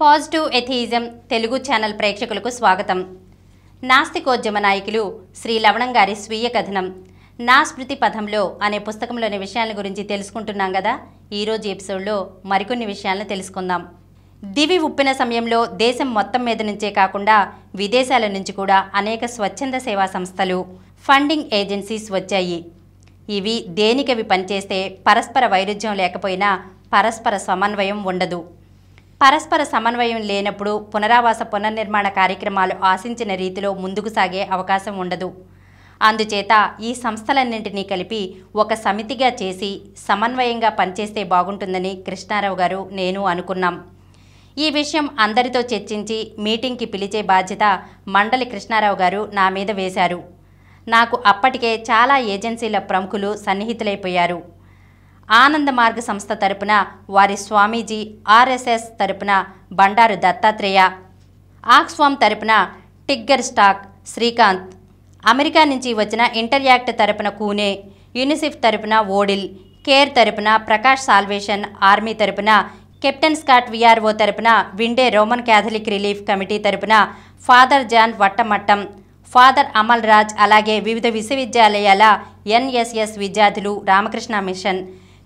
Positive atheism Telugu channel ప్రేక్షకులకు స్వాగతం. నాస్తికోద్యమ నాయకులు శ్రీ లవణం గారి స్వీయ కథనం. నా స్మృతి పథంలో అనే పుస్తకంలోని విషయాల గురించి తెలుసుకుంటున్నాం కదా ఈరోజు ఎపిసోడ్లో మరికొన్ని విషయాలను తెలుసుకుందాం. దివి ఉప్పిన సమయంలో దేశం మొత్తం మీద నుంచే కాకుండా విదేశాల నుంచి కూడా అనేక స్వచ్ఛంద సేవా సంస్థలు ఫండింగ్ ఏజెన్సీస్ వచ్చాయి. ఇవి దేనికవి పనిచేస్తే పరస్పర వైరుధ్యం లేకపోయినా పరస్పర సమన్వయం ఉండదు. పరస్పర సమన్వయం లేనప్పుడు పునరావాస పునర్నిర్మాణ కార్యక్రమాలు ఆశించిన రీతిలో ముందుకు సాగే అవకాశం ఉండదు. అందుచేత ఈ సంస్థలన్నింటినీ కలిపి ఒక సమితిగా చేసి సమన్వయంగా పనిచేస్తే బాగుంటుందని కృష్ణారావు గారు నేను అనుకున్నాం. ఈ విషయం అందరితో చర్చించి మీటింగ్కి పిలిచే బాధ్యత మండలి కృష్ణారావు గారు నా మీద వేశారు. నాకు అప్పటికే చాలా ఏజెన్సీల ప్రముఖులు సన్నిహితులైపోయారు. ఆనంద మార్గ సంస్థ తరపున వారి స్వామీజీ ఆర్ఎస్ఎస్ తరపున బండారు దత్తాత్రేయ ఆక్స్వామ్ తరపున టిగ్గర్ స్టాక్ శ్రీకాంత్ అమెరికా నుంచి వచ్చిన ఇంటర్యాక్ట్ తరపున కూనే యూనిసెఫ్ తరపున ఓడిల్ కేర్ తరపున ప్రకాష్ సాల్వేషన్ ఆర్మీ తరపున కెప్టెన్ స్కాట్ విఆర్ఓ తరపున విండే రోమన్ క్యాథలిక్ రిలీఫ్ కమిటీ తరపున father John Vattamattam father Amal Raj అలాగే వివిధ విశ్వవిద్యాలయాల ఎన్ఎస్ఎస్ విద్యార్థులు రామకృష్ణ మిషన్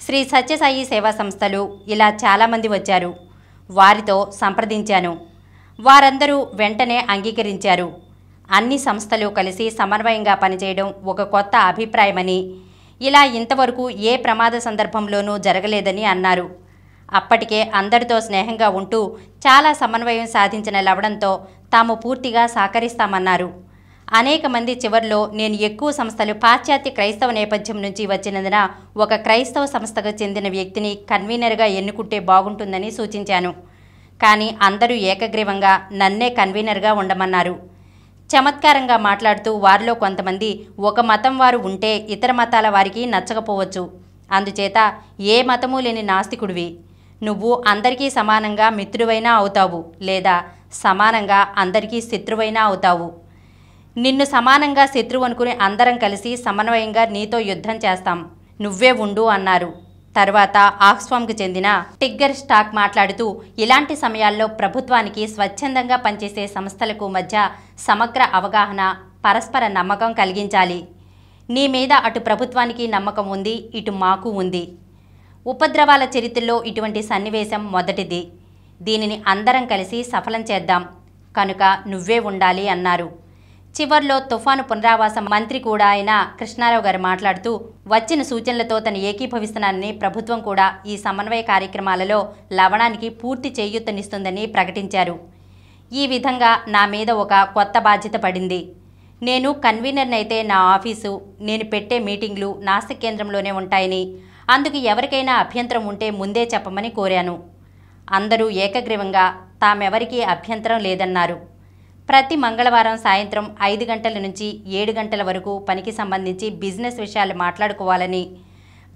శ్రీ సత్యసాయి సేవా సంస్థలు ఇలా చాలామంది వచ్చారు. వారితో సంప్రదించాను. వారందరూ వెంటనే అంగీకరించారు. అన్ని సంస్థలు కలిసి సమన్వయంగా పనిచేయడం ఒక కొత్త అభిప్రాయమని ఇలా ఇంతవరకు ఏ ప్రమాద సందర్భంలోనూ జరగలేదని అన్నారు. అప్పటికే అందరితో స్నేహంగా ఉంటూ చాలా సమన్వయం సాధించిన లవడంతో తాము పూర్తిగా సహకరిస్తామన్నారు. అనేక మంది చివర్లో నేను ఎక్కువ సంస్థలు పాశ్చాత్య క్రైస్తవ నేపథ్యం నుంచి వచ్చినందున ఒక క్రైస్తవ సంస్థకు చెందిన వ్యక్తిని కన్వీనర్గా ఎన్నుకుంటే బాగుంటుందని సూచించాను. కానీ అందరూ ఏకగ్రీవంగా నన్నే కన్వీనర్గా ఉండమన్నారు. చమత్కారంగా మాట్లాడుతూ వారిలో కొంతమంది ఒక మతం వారు ఉంటే ఇతర మతాల వారికి నచ్చకపోవచ్చు. అందుచేత ఏ మతము లేని నాస్తికుడివి. నువ్వు అందరికీ సమానంగా మిత్రువైనా అవుతావు లేదా సమానంగా అందరికీ శత్రువైనా అవుతావు. నిన్ను సమానంగా శత్రువు అనుకుని అందరం కలిసి సమన్వయంగా నీతో యుద్ధం చేస్తాం. నువ్వే ఉండు అన్నారు. తర్వాత ఆక్స్ఫామ్కు చెందిన టిగ్గర్ స్టాక్ మాట్లాడుతూ ఇలాంటి సమయాల్లో ప్రభుత్వానికి స్వచ్ఛందంగా పనిచేసే సంస్థలకు మధ్య సమగ్ర అవగాహన పరస్పర నమ్మకం కలిగించాలి. నీ మీద అటు ప్రభుత్వానికి నమ్మకం ఉంది ఇటు మాకు ఉంది. ఉపద్రవాల చరిత్రలో ఇటువంటి సన్నివేశం మొదటిది. దీనిని అందరం కలిసి సఫలం చేద్దాం. కనుక నువ్వే ఉండాలి అన్నారు. చివర్లో తుఫాను పునరావాస మంత్రి కూడా అయిన కృష్ణారావు గారు మాట్లాడుతూ వచ్చిన సూచనలతో తను ఏకీభవిస్తున్నానని ప్రభుత్వం కూడా ఈ సమన్వయ కార్యక్రమాలలో లవణానికి పూర్తి చేయూతనిస్తుందని ప్రకటించారు. ఈ విధంగా నా మీద ఒక కొత్త బాధ్యత పడింది. నేను కన్వీనర్నైతే నా ఆఫీసు నేను పెట్టే మీటింగ్లు నాసిక్ కేంద్రంలోనే ఉంటాయని అందుకు ఎవరికైనా అభ్యంతరం ఉంటే ముందే చెప్పమని కోరాను. అందరూ ఏకగ్రీవంగా తామెవరికీ అభ్యంతరం లేదన్నారు. ప్రతి మంగళవారం సాయంత్రం ఐదు గంటల నుంచి ఏడు గంటల వరకు పనికి సంబంధించి బిజినెస్ విషయాలు మాట్లాడుకోవాలని.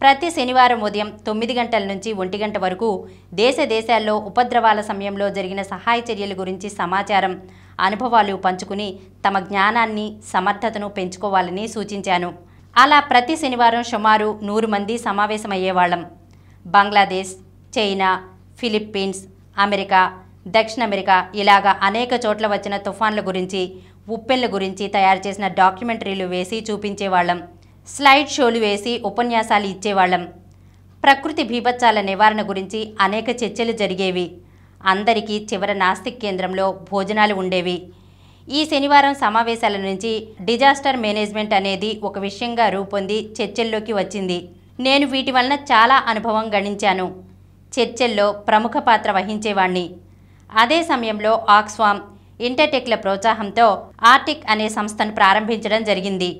ప్రతి శనివారం ఉదయం తొమ్మిది గంటల నుంచి ఒంటి గంట వరకు దేశ దేశాల్లో ఉపద్రవాల సమయంలో జరిగిన సహాయ చర్యల గురించి సమాచారం అనుభవాలు పంచుకుని తమ జ్ఞానాన్ని సమర్థతను పెంచుకోవాలని సూచించాను. అలా ప్రతి శనివారం సుమారు నూరు మంది సమావేశమయ్యేవాళ్ళం. బంగ్లాదేశ్ చైనా ఫిలిప్పీన్స్ అమెరికా దక్షిణ అమెరికా ఇలాగా అనేక చోట్ల వచ్చిన తుఫాన్ల గురించి ఉప్పెళ్ళ గురించి తయారు చేసిన డాక్యుమెంటరీలు వేసి చూపించేవాళ్ళం. స్లైడ్ షోలు వేసి ఉపన్యాసాలు ఇచ్చేవాళ్ళం. ప్రకృతి బీభత్సాల నివారణ గురించి అనేక చర్చలు జరిగేవి. అందరికీ చివర నాస్తిక్ కేంద్రంలో భోజనాలు ఉండేవి. ఈ శనివారం సమావేశాల నుంచి డిజాస్టర్ మేనేజ్మెంట్ అనేది ఒక విషయంగా రూపొంది చర్చల్లోకి వచ్చింది. నేను వీటి వలన చాలా అనుభవం గణించాను. చర్చల్లో ప్రముఖ పాత్ర వహించేవాణ్ణి. అదే సమయంలో ఆక్స్వామ్ ఇంటర్టెక్ల ప్రోత్సాహంతో ఆర్టిక్ అనే సంస్థను ప్రారంభించడం జరిగింది.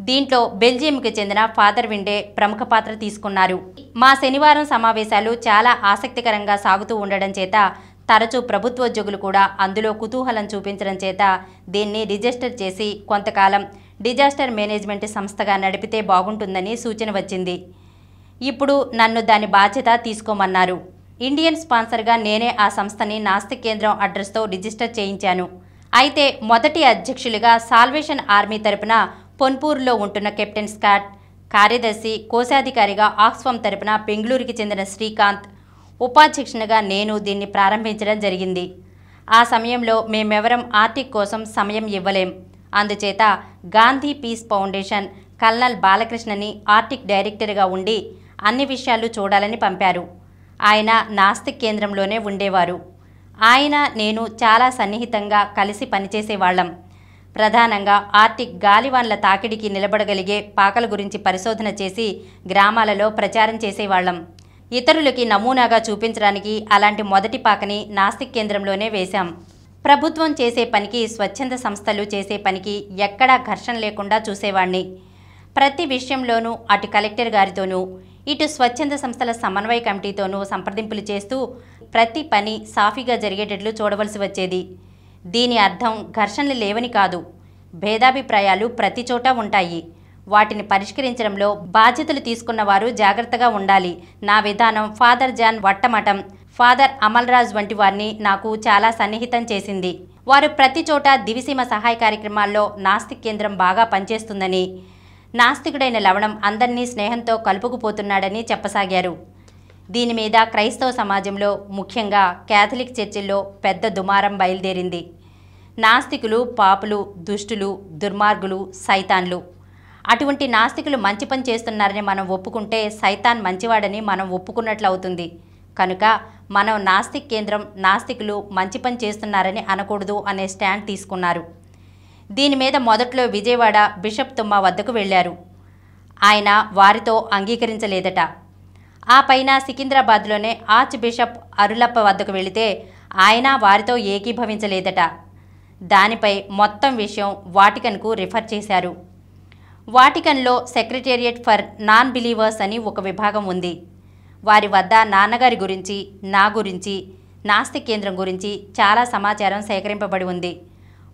దీంట్లో బెల్జియంకి చెందిన ఫాదర్ విండే ప్రముఖ పాత్ర తీసుకున్నారు. మా శనివారం సమావేశాలు చాలా ఆసక్తికరంగా సాగుతూ ఉండడం చేత తరచూ ప్రభుత్వోద్యోగులు కూడా అందులో కుతూహలం చూపించడం చేత దీన్ని రిజిస్టర్ చేసి కొంతకాలం డిజాస్టర్ మేనేజ్మెంట్ సంస్థగా నడిపితే బాగుంటుందని సూచన వచ్చింది. ఇప్పుడు నన్ను దాని బాధ్యత తీసుకోమన్నారు. ఇండియన్ స్పాన్సర్గా నేనే ఆ సంస్థని నాస్తిక్ కేంద్రం అడ్రస్తో రిజిస్టర్ చేయించాను. అయితే మొదటి అధ్యక్షులుగా సాల్వేషన్ ఆర్మీ తరపున పొన్పూర్లో ఉంటున్న కెప్టెన్ స్కాట్ కార్యదర్శి కోశాధికారిగా ఆక్స్ఫామ్ తరపున బెంగళూరుకి చెందిన శ్రీకాంత్ ఉపాధ్యక్షునిగా నేను దీన్ని ప్రారంభించడం జరిగింది. ఆ సమయంలో మేమెవరం ఆర్టిక్ కోసం సమయం ఇవ్వలేం. అందుచేత గాంధీ పీస్ ఫౌండేషన్ కల్నల్ బాలకృష్ణని ఆర్టిక్ డైరెక్టర్గా ఉండి అన్ని విషయాలు చూడాలని పంపారు. ఆయన నాస్తిక్ కేంద్రంలోనే ఉండేవారు. ఆయన నేను చాలా సన్నిహితంగా కలిసి పనిచేసేవాళ్ళం. ప్రధానంగా ఆర్టిక్ గాలివాన్ల తాకిడికి నిలబడగలిగే పాకల గురించి పరిశోధన చేసి గ్రామాలలో ప్రచారం చేసేవాళ్ళం. ఇతరులకి నమూనాగా చూపించడానికి అలాంటి మొదటి పాకని నాస్తిక్ కేంద్రంలోనే వేశాం. ప్రభుత్వం చేసే పనికి స్వచ్ఛంద సంస్థలు చేసే పనికి ఎక్కడా ఘర్షణ లేకుండా చూసేవాణ్ణి. ప్రతి విషయంలోనూ అటు కలెక్టర్ గారితోనూ ఇటు స్వచ్ఛంద సంస్థల సమన్వయ కమిటీతోనూ సంప్రదింపులు చేస్తూ ప్రతి పని సాఫీగా జరిగేటట్లు చూడవలసి వచ్చేది. దీని అర్థం ఘర్షణలు లేవని కాదు. భేదాభిప్రాయాలు ప్రతి చోట ఉంటాయి. వాటిని పరిష్కరించడంలో బాధ్యతలు తీసుకున్న వారు జాగ్రత్తగా ఉండాలి. నా విధానం father John Vattamattam. Father Amalraj వంటి వారిని నాకు చాలా సన్నిహితం చేసింది. వారు ప్రతి చోట దివిసీమ సహాయ కార్యక్రమాల్లో నాస్తిక్ కేంద్రం బాగా పనిచేస్తుందని నాస్తికుడైన లవణం అందరినీ స్నేహంతో కలుపుకుపోతున్నాడని చెప్పసాగారు. దీని మీద క్రైస్తవ సమాజంలో ముఖ్యంగా క్యాథలిక్ చర్చిల్లో పెద్ద దుమారం బయలుదేరింది. నాస్తికులు పాపులు దుష్టులు దుర్మార్గులు సైతాన్లు. అటువంటి నాస్తికులు మంచి పని చేస్తున్నారని మనం ఒప్పుకుంటే సైతాన్ మంచివాడని మనం ఒప్పుకున్నట్లు అవుతుంది కనుక మనం నాస్తిక్ కేంద్రం నాస్తికులు మంచి పని చేస్తున్నారని అనకూడదు అనే స్టాండ్ తీసుకున్నారు. దీని మీద మొదట్లో విజయవాడ బిషప్ తుమ్మ వద్దకు వెళ్ళారు. ఆయన వారితో అంగీకరించలేదట. ఆ పైన సికింద్రాబాద్లోనే ఆర్చ్ బిషప్ అరులప్ప వద్దకు వెళితే ఆయన వారితో ఏకీభవించలేదట. దానిపై మొత్తం విషయం వాటికన్కు రిఫర్ చేశారు. వాటికన్లో సెక్రటేరియట్ ఫర్ నాన్ బిలీవర్స్ అని ఒక విభాగం ఉంది. వారి వద్ద నాన్నగారి గురించి నా గురించి నాస్తిక్ కేంద్రం గురించి చాలా సమాచారం సేకరింపబడి ఉంది.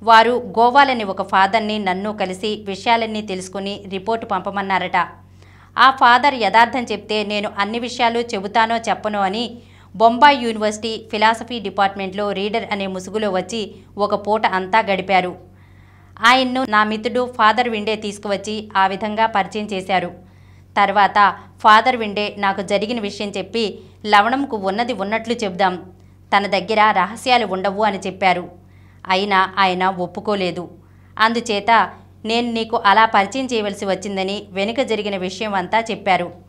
వారు గోవాలని ఒక ఫాదర్ని నన్ను కలిసి విషయాలన్నీ తెలుసుకుని రిపోర్టు పంపమన్నారట. ఆ ఫాదర్ యథార్థం చెప్తే నేను అన్ని విషయాలు చెబుతానో చెప్పనో అని బొంబాయి యూనివర్సిటీ ఫిలాసఫీ డిపార్ట్మెంట్లో రీడర్ అనే ముసుగులో వచ్చి ఒక పూట అంతా గడిపారు. ఆయన్ను నా మిత్రుడు ఫాదర్ విండే తీసుకువచ్చి ఆ విధంగా పరిచయం చేశారు. తర్వాత ఫాదర్ విండే నాకు జరిగిన విషయం చెప్పి లవణంకు ఉన్నది ఉన్నట్లు చెబుదాం తన దగ్గర రహస్యాలు ఉండవు అని చెప్పారు. అయినా ఆయన ఒప్పుకోలేదు. అందుచేత నేను నీకు అలా పరిచయం చేయవలసి వచ్చిందని వెనుక జరిగిన విషయం అంతా చెప్పారు.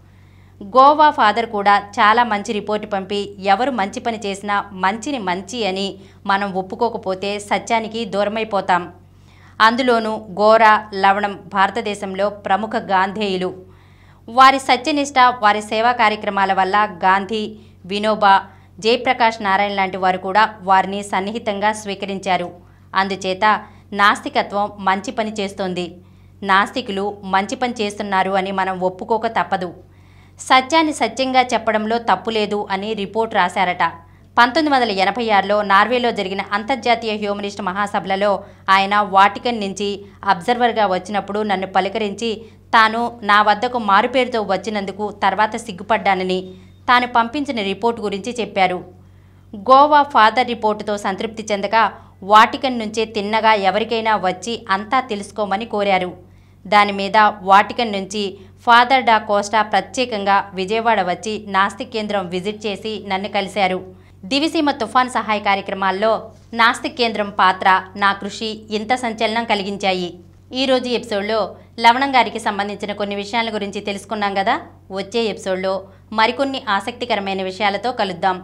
గోవా ఫాదర్ కూడా చాలా మంచి రిపోర్టు పంపి ఎవరు మంచి పని చేసినా మంచిని మంచి అని మనం ఒప్పుకోకపోతే సత్యానికి దూరమైపోతాం. అందులోనూ గోర లవణం భారతదేశంలో ప్రముఖ గాంధేయులు. వారి సత్యనిష్ట వారి సేవా కార్యక్రమాల వల్ల గాంధీ వినోబా జయప్రకాష్ నారాయణ లాంటి వారు కూడా వారిని సన్నిహితంగా స్వీకరించారు. అందుచేత నాస్తికత్వం మంచి పని చేస్తోంది. నాస్తికులు మంచి పని చేస్తున్నారు అని మనం ఒప్పుకోక తప్పదు. సత్యాన్ని సత్యంగా చెప్పడంలో తప్పు లేదు అని రిపోర్ట్ రాశారట. పంతొమ్మిది వందల ఎనభై ఆరులో నార్వేలో జరిగిన అంతర్జాతీయ హ్యూమనిస్ట్ మహాసభలలో ఆయన వాటికన్ నుంచి అబ్జర్వర్గా వచ్చినప్పుడు నన్ను పలకరించి తాను నా వద్దకు మారుపేరుతో వచ్చినందుకు తర్వాత సిగ్గుపడ్డానని తాను పంపించిన రిపోర్టు గురించి చెప్పారు. గోవా ఫాదర్ రిపోర్టుతో సంతృప్తి చెందగా వాటికన్ నుంచే తిన్నగా ఎవరికైనా వచ్చి అంతా తెలుసుకోమని కోరారు. దాని మీద వాటికన్ నుంచి ఫాదర్ డా కోస్టా ప్రత్యేకంగా విజయవాడ వచ్చి నాస్తిక్ కేంద్రం విజిట్ చేసి నన్ను కలిశారు. దివిసీమ తుఫాన్ సహాయ కార్యక్రమాల్లో నాస్తిక్ కేంద్రం పాత్ర నా కృషి ఇంత సంచలనం కలిగించాయి. ఈ ఈరోజు ఎపిసోడ్లో లవణం గారికి సంబంధించిన కొన్ని విషయాల గురించి తెలుసుకున్నాం కదా. వచ్చే ఎపిసోడ్లో మరికొన్ని ఆసక్తికరమైన విషయాలతో కలుద్దాం.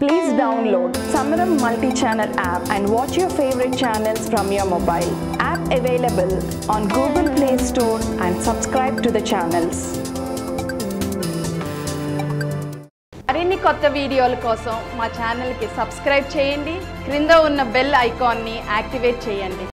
Please download Samaram multi channel app and watch your favourite channels from your mobile app available on Google Play Store and subscribe to the channels channels కొత్త వీడియోల కోసం మా ఛానల్కి సబ్స్క్రైబ్ చేయండి. క్రింద ఉన్న బెల్ ఐకాన్ని యాక్టివేట్ చేయండి.